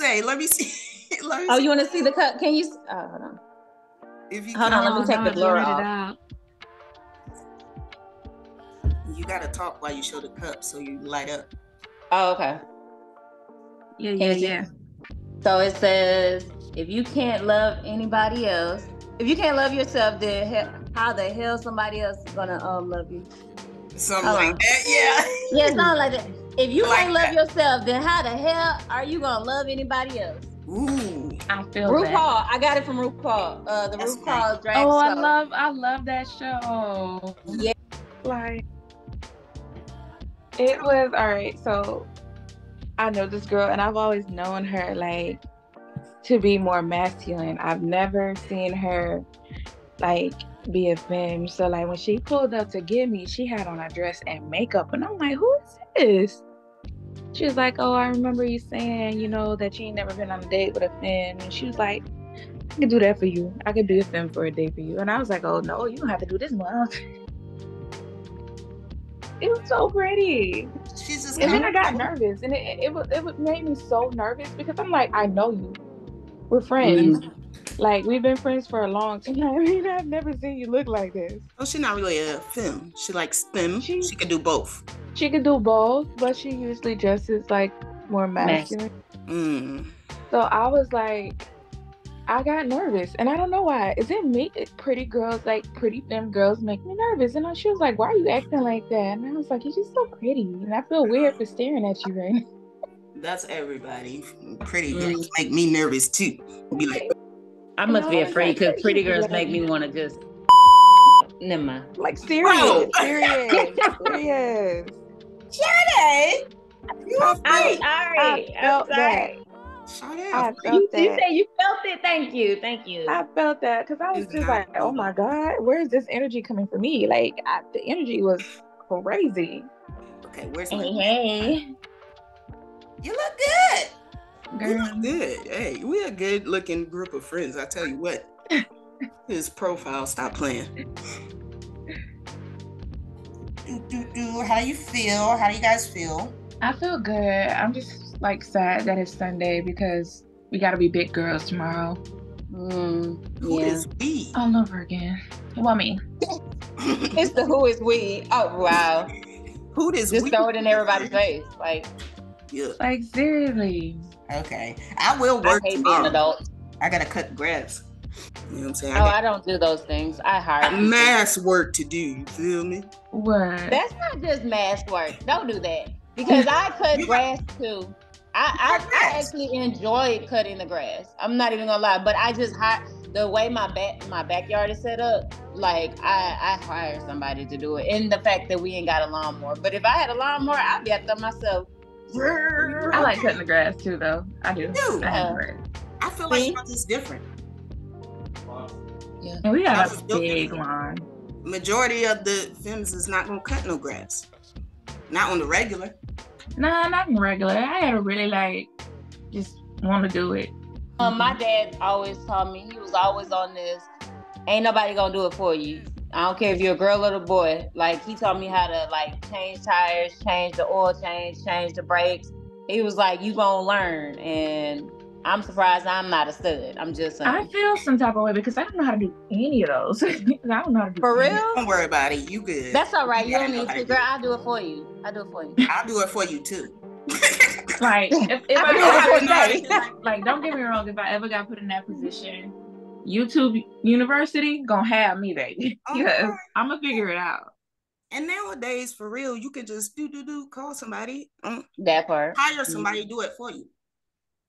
say? Let me see. Let me oh, see. you want to see the cup? Can you? Oh, hold on. If you hold on, let me take the blur off. You gotta talk while you show the cup so you light up. Oh, okay. Yeah, yeah, yeah. So it says, if you can't love anybody else, if you can't love yourself, then how the hell somebody else is gonna um love you? Something like that, yeah. Yeah, something like that. If you like can't love that. yourself, then how the hell are you gonna love anybody else? Ooh, I feel RuPaul. That. I got it from RuPaul. Uh, the That's RuPaul drag. Oh, show. I love, I love that show. Yeah, like it was all right. So I know this girl, and I've always known her like to be more masculine. I've never seen her like be a femme. So like when she pulled up to get me, she had on a dress and makeup, and I'm like, who is this? She was like, oh, I remember you saying, you know, that you ain't never been on a date with a femme, and she was like. I could do that for you. I could be a femme for a day for you. And I was like, oh no, you don't have to do this much. It was so pretty. She's just and then I got nervous, and it it, it, it made me so nervous because I'm like, I know you. We're friends. Mm-hmm. Like we've been friends for a long time. I mean, I've never seen you look like this. Oh, she's not really a femme. She likes them. She, she can do both. She can do both, but she usually dresses like more masculine. Mm. So I was like, I got nervous, and I don't know why. Is it me? Pretty girls, like pretty femme girls, make me nervous. And she was like, "Why are you acting like that?" And I was like, "You're just so pretty," and I feel weird for staring at you right now. That's everybody. Pretty girls mm. make me nervous too. Be like, I must be afraid because pretty girls make me want to just. Never mind. Like serious, serious, serious. Sade, you I'm sorry. I am sorry. I felt you, that. you say you felt it. Thank you. Thank you. I felt that because I was just like, oh my God, where's this energy coming from me? Like, I, the energy was crazy. Okay, where's my. Hey, hey. You look good. Girl. You look good. Hey, we a good looking group of friends. I tell you what. His profile, stop playing. do, do, do. How do you feel? How do you guys feel? I feel good. I'm just like sad that it's Sunday because we got to be big girls tomorrow. Mm, who yeah. is we? All over again. Well, me. it's the who is we. Oh wow. who is just we? throw it in everybody's face, like. Yeah. Like seriously. Okay, I will work. I hate tomorrow. being an adult. I gotta cut grass. You know what I'm saying? Oh, I don't do those things. I hire mass work to do. You feel me? What? That's not just mass work. Don't do that because I cut grass too. I, I, I, actually enjoy cutting the grass. I'm not even gonna lie, but I just hire the way my back my backyard is set up. Like I, I hire somebody to do it, and the fact that we ain't got a lawnmower. But if I had a lawnmower, I'd be out there myself. I like cutting the grass too, though. I do. I, uh, I feel like it's different. Yeah, and we have a big lawn. Majority of the femmes is not gonna cut no grass, not on the regular. Nah, not on regular. I had to really like just want to do it. Um, my dad always told me he was always on this. Ain't nobody gonna do it for you. I don't care if you're a girl or a boy. Like he taught me how to like change tires, change the oil change, change the brakes. He was like, "You gonna learn," and I'm surprised I'm not a stud. I'm just. Saying. I feel some type of way because I don't know how to do any of those. I don't know how to do. For real? Don't worry about it. You good. That's all right. You, you don't need to, girl. I'll do it for you. I'll do it for you. I'll do it for you too. like if, if I, I like, like, don't get me wrong. If I ever got put in that position, YouTube University gonna have me, baby. because I'm gonna figure it out. And nowadays, for real, you can just do do do call somebody. Um, that part. Hire somebody mm-hmm. do it for you.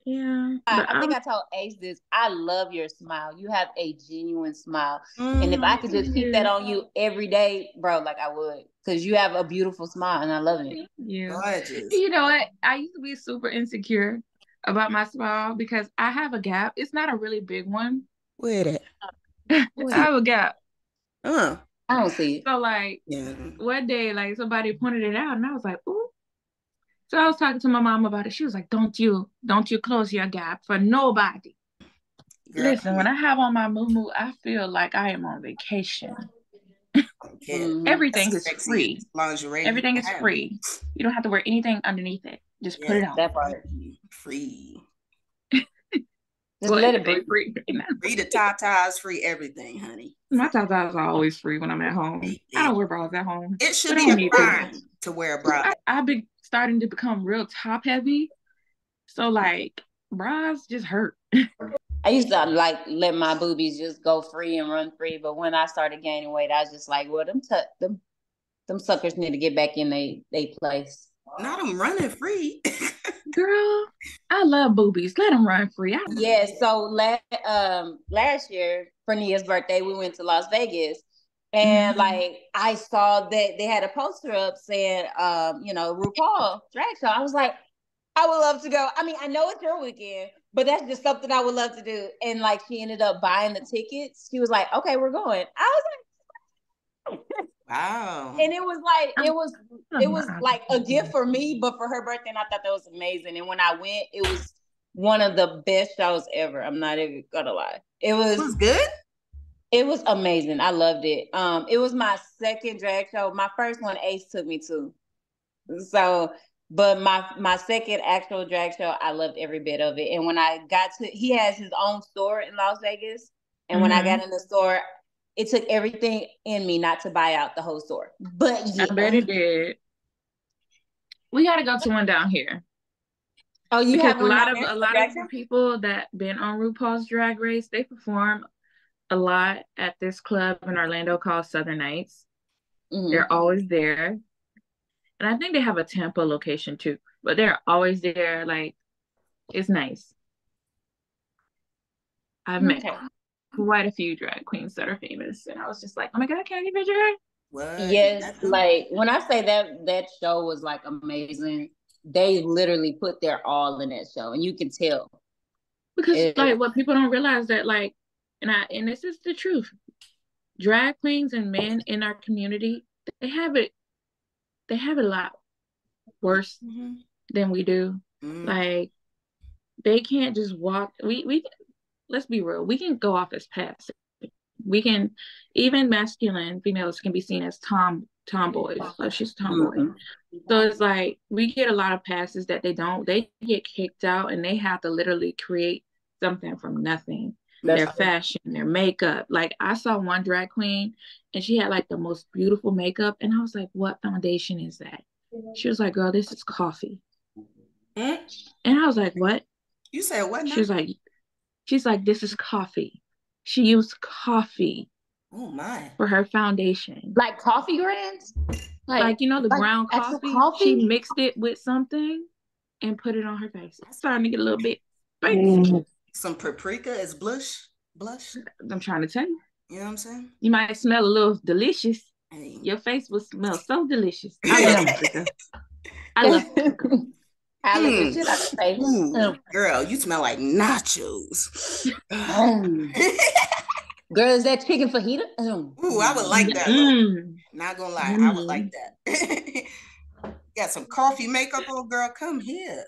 Yeah. I, I think I told Ace this. I love your smile. You have a genuine smile. Mm, and if I could just keep that on you every day, bro, like I would. Because you have a beautiful smile and I love it. Yeah. You know what? I used to be super insecure about my smile because I have a gap. It's not a really big one. Where it? I have a gap. Uh. I don't see it. So like yeah. one day, like somebody pointed it out and I was like, ooh, so I was talking to my mom about it. She was like, "Don't you, don't you close your gap for nobody." Girl, Listen, when I have on my moo I feel like I am on vacation. Mm-hmm. Everything is free. Lingerie. Everything is free. You don't have to wear anything underneath it. Just yeah, put it on. That part. Free. Just well, let it be free. Free the tatas, free everything, honey. My tatas are always free when I'm at home. I don't wear bras at home. It should be a crime to. to wear a bra. I, I've been starting to become real top heavy. So like bras just hurt. I used to like let my boobies just go free and run free, but when I started gaining weight, I was just like, well, them t- them them suckers need to get back in they they place. Not them running free. Girl, I love boobies. Let them run free. Yes. Yeah, so last um last year for Nia's birthday, we went to Las Vegas. And mm-hmm. like I saw that they had a poster up saying, um, you know, RuPaul drag show. I was like, I would love to go. I mean, I know it's your weekend, but that's just something I would love to do. And like she ended up buying the tickets. She was like, okay, we're going. I was like, Wow. And it was like it was it was like a gift for me, but for her birthday, and I thought that was amazing. And when I went, it was one of the best shows ever. I'm not even gonna lie. It was, it was good. It was amazing. I loved it. Um, it was my second drag show. My first one, Ace took me to. So, but my my second actual drag show, I loved every bit of it. And when I got to, he has his own store in Las Vegas. And mm-hmm. when I got mm-hmm. in the store, it took everything in me not to buy out the whole store. But yeah. I bet it did. We got to go to one down here. Oh, you because have a lot of a lot of people that been on RuPaul's Drag Race. They perform a lot at this club in Orlando called Southern Nights. Mm-hmm. They're always there, and I think they have a Tampa location too. But they're always there. Like it's nice. I've met okay quite a few drag queens that are famous, and I was just like, oh my god, can I get picture her? What? Yes, like when I say that that show was like amazing, they literally put their all in that show, and you can tell. Because it, like what people don't realize that like, and I and this is the truth, drag queens and men in our community they have it, they have it a lot worse mm-hmm. than we do. Mm-hmm. Like they can't just walk. We we let's be real, we can go off as passive. We can even masculine females can be seen as tom tomboys. So she's tomboy. Mm-hmm. So it's like we get a lot of passes that they don't. They get kicked out and they have to literally create something from nothing. That's their fashion, their makeup. Like I saw one drag queen and she had like the most beautiful makeup. And I was like, what foundation is that? She was like, girl, this is coffee. Mm? And I was like, what? You said what? Now? She was like, She's like, this is coffee. She used coffee. Oh my. For her foundation. Like coffee grounds? Like, like you know the like ground coffee? coffee? She mixed it with something and put it on her face. It's starting to get a little bit mm. Some paprika is blush. Blush. I'm trying to tell you. You know what I'm saying? You might smell a little delicious. Hey. Your face will smell so delicious. I love paprika. I love paprika. Mm. Mm. Girl, you smell like nachos. Mm. Girl, is that chicken fajita? Mm. Ooh, I would like that. Mm. Not gonna lie, I would like that. Got some coffee makeup on, girl. Come here.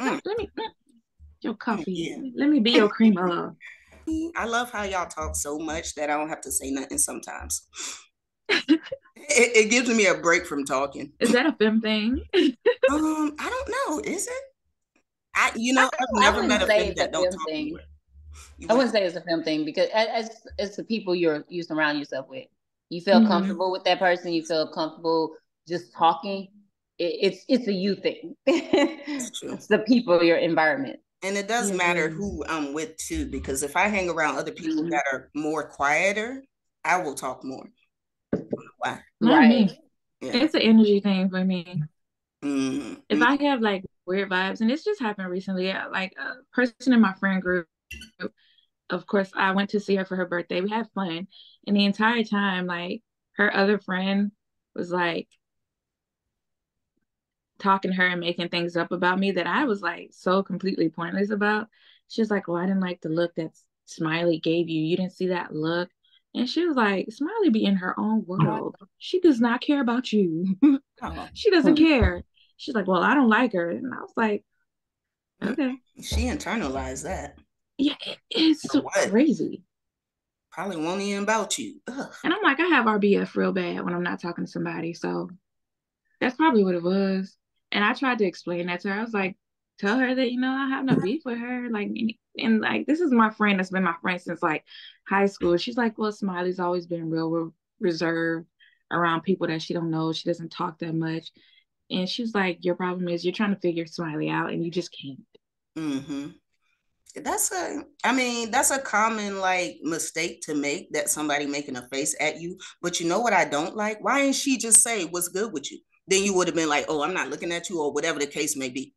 Mm. Let me your coffee. Yeah. Let me be your cream of. I love how y'all talk so much that I don't have to say nothing sometimes. It, it, gives me a break from talking. Is that a fem thing? um, I don't know. Is it? I, you know, I, have never met a fem that don't talk thing. I wouldn't say it's a fem thing because as it's the people you're you surround yourself with. You feel mm-hmm. comfortable with that person. You feel comfortable just talking. It, it's it's a you thing. it's the people, your environment. And it does mm-hmm. matter who I'm with too, because if I hang around other people mm-hmm. that are more quieter, I will talk more. Why? Right. Yeah. It's an energy thing for me. Mm-hmm. If I have like weird vibes, and it's just happened recently, like a person in my friend group, of course, I went to see her for her birthday. We had fun. And the entire time, like her other friend was like talking to her and making things up about me that I was like so completely pointless about. She's like, Well, I didn't like the look that Smiley gave you. You didn't see that look. And she was like, Smiley be in her own world. She does not care about you. Oh, she doesn't care. She's like, Well, I don't like her. And I was like, uh, Okay. She internalized that. Yeah, it, it's so crazy. Probably won't even about you. Ugh. And I'm like, I have RBF real bad when I'm not talking to somebody. So that's probably what it was. And I tried to explain that to her. I was like, tell her that you know I have no beef with her. Like, and, and like this is my friend that's been my friend since like high school. She's like, well, Smiley's always been real re- reserved around people that she don't know. She doesn't talk that much. And she's like, your problem is you're trying to figure Smiley out and you just can't. Mm-hmm. That's a, I mean, that's a common like mistake to make that somebody making a face at you. But you know what I don't like? Why didn't she just say what's good with you? Then you would have been like, oh, I'm not looking at you or whatever the case may be.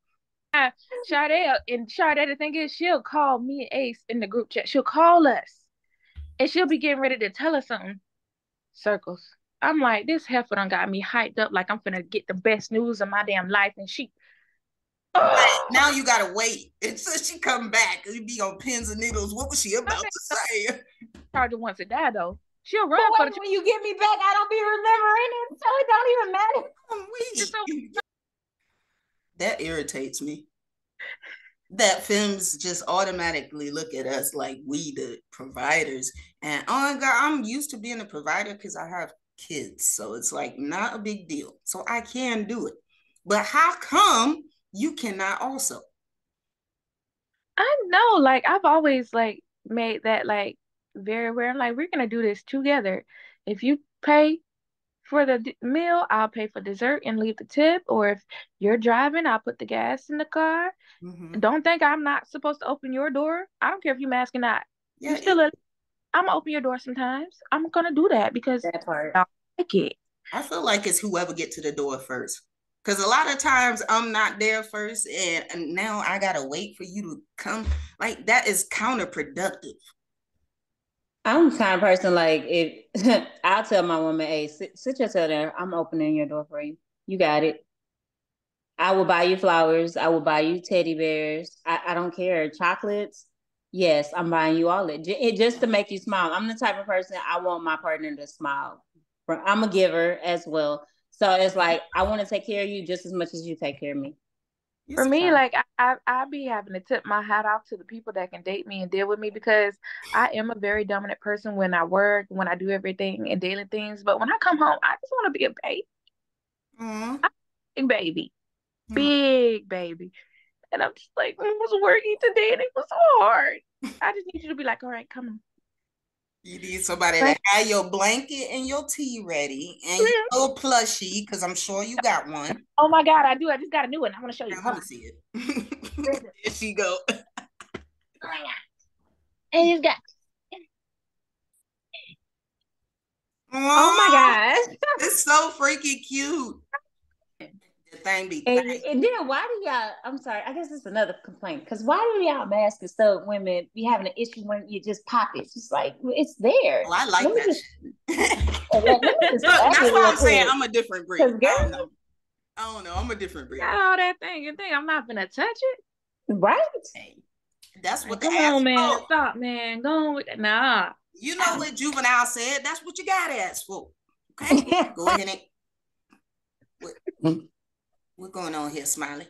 Uh, Sade, and Sade, the thing is, she'll call me and Ace in the group chat. She'll call us and she'll be getting ready to tell us something. Circles. I'm like, this heifer done got me hyped up like I'm gonna get the best news of my damn life. And she now you gotta wait until she come back. You be on pins and needles. What was she about to say? Charger wants to die though. She'll run for the when you get me back. I don't be remembering it, so it don't even matter. I'm weak. That irritates me. That femmes just automatically look at us like we the providers, and oh my god, I'm used to being a provider because I have kids, so it's like not a big deal. So I can do it. But how come you cannot also. I know, like I've always like made that like very aware. I'm like, we're gonna do this together. If you pay for the d- meal, I'll pay for dessert and leave the tip. Or if you're driving, I'll put the gas in the car. Mm-hmm. Don't think I'm not supposed to open your door. I don't care if you're asking not. Yeah, you still it, a, I'm gonna open your door sometimes. I'm gonna do that because that part I like it. I feel like it's whoever get to the door first. Cause a lot of times I'm not there first, and, and now I gotta wait for you to come. Like that is counterproductive. I'm the kind of person like if I'll tell my woman, "Hey, sit, sit yourself there. I'm opening your door for you. You got it. I will buy you flowers. I will buy you teddy bears. I, I don't care. Chocolates. Yes, I'm buying you all it. it just to make you smile. I'm the type of person I want my partner to smile. I'm a giver as well. So it's like I want to take care of you just as much as you take care of me. For me, like I, I be having to tip my hat off to the people that can date me and deal with me because I am a very dominant person when I work, when I do everything and daily things. But when I come home, I just want to be a baby. Mm-hmm. big baby, mm-hmm. big baby, and I'm just like, I was working today and it was hard. I just need you to be like, all right, come on. You need somebody to have your blanket and your tea ready and your little plushie, because I'm sure you got one. Oh my God, I do. I just got a new one. I want to show you. I want to see it. Here she go. Oh my God. And he's got. Oh, oh my gosh. it's so freaking cute thing be. And, and, then why do y'all? I'm sorry. I guess it's another complaint. Because why do y'all mask and so women be having an issue when you just pop it? It's just like it's there. Well, I like let that. Just, let, let Look, that's why I'm saying I'm a different breed. I don't know. I don't know. I'm a different breed. All that thing and thing. I'm not gonna touch it. Right. Hey, that's what. Come on, man. For. Stop, man. Go on with that. Nah. You know what juvenile said? That's what you got to ask for. Okay. Go ahead and. What's going on here, Smiley?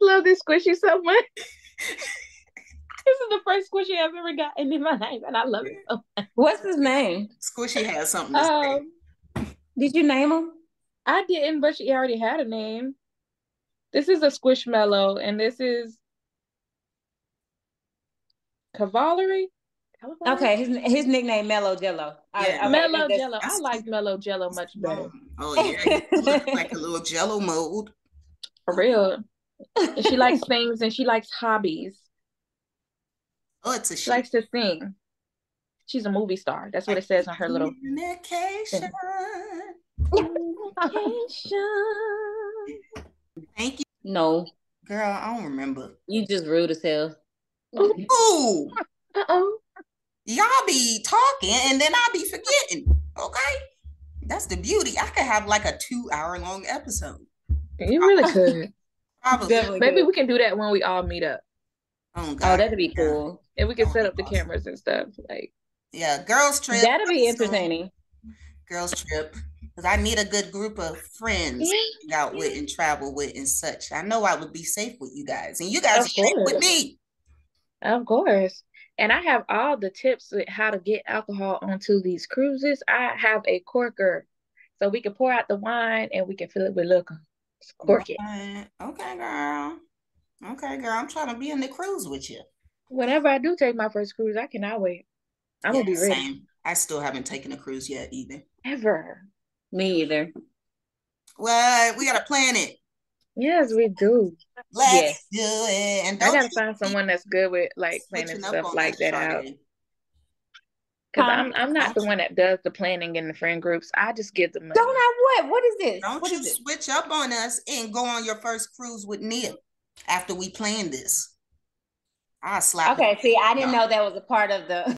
Love this squishy so much. this is the first squishy I've ever gotten in my life, and I love it so much. What's his name? Squishy has something to um, say. Did you name him? I didn't, but she already had a name. This is a squishmallow, and this is Cavalry. Okay, his his nickname Mellow Jello. Yeah. Mellow Jello. I like Mellow Jello much better. Oh yeah, like a little Jello mold. For real. she likes things and she likes hobbies. Oh, it's a she likes to sing. She's a movie star. That's what it says on her little communication. Thank you. No. Girl, I don't remember. You just rude as hell. Ooh. Uh-oh y'all be talking and then I'll be forgetting. Okay. That's the beauty. I could have like a two hour long episode. You really could. Probably. Maybe we can do that when we all meet up. Oh, oh that'd be cool. And we can oh, set up the awesome. cameras and stuff. Like yeah, girls trip. That'd be entertaining. Girls trip. Because I need a good group of friends to out with and travel with and such. I know I would be safe with you guys. And you guys are safe with me. Of course. And I have all the tips with how to get alcohol onto these cruises. I have a corker so we can pour out the wine and we can fill it with liquor. Cork it. Okay. okay, girl. Okay, girl. I'm trying to be in the cruise with you. Whenever I do take my first cruise, I cannot wait. I'm Yeah, gonna be ready. same. I still haven't taken a cruise yet either. Ever. Me either. Well, we gotta plan it. Yes, we do. Let's do it. And I don't gotta find keep someone that's good with like planning stuff like that out. Cause I'm I'm not the one that does the planning in the friend groups. I just give the money. Don't I what? What is this? Don't What you is it? switch up on us and go on your first cruise with Neil after we plan this. I slap. Okay, see, I didn't know that was a part of the